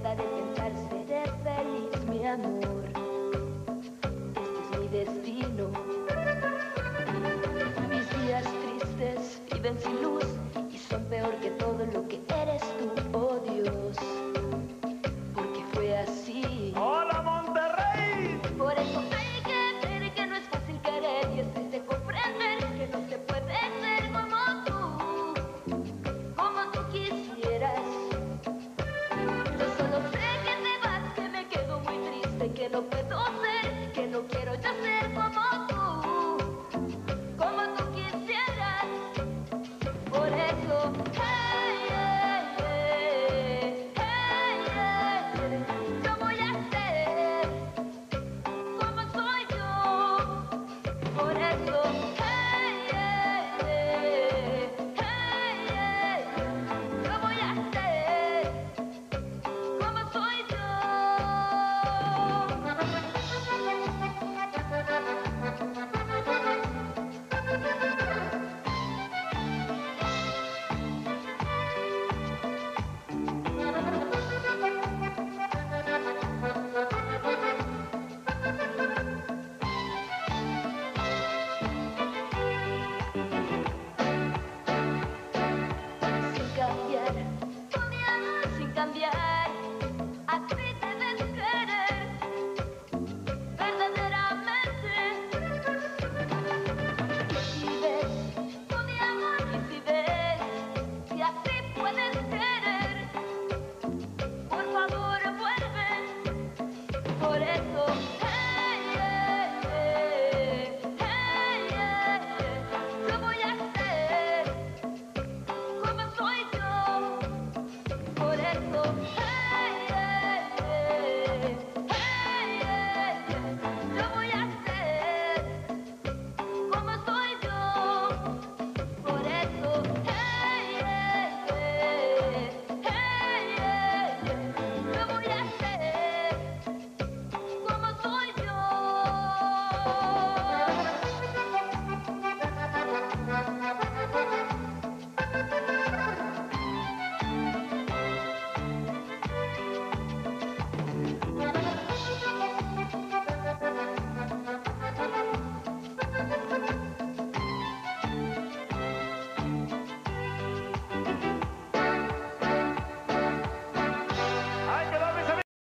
trata de pensar seré feliz, mi amor. Este es mi destino. Mis días tristes viven sin luz y son peor que todo lo que eres people. Hey!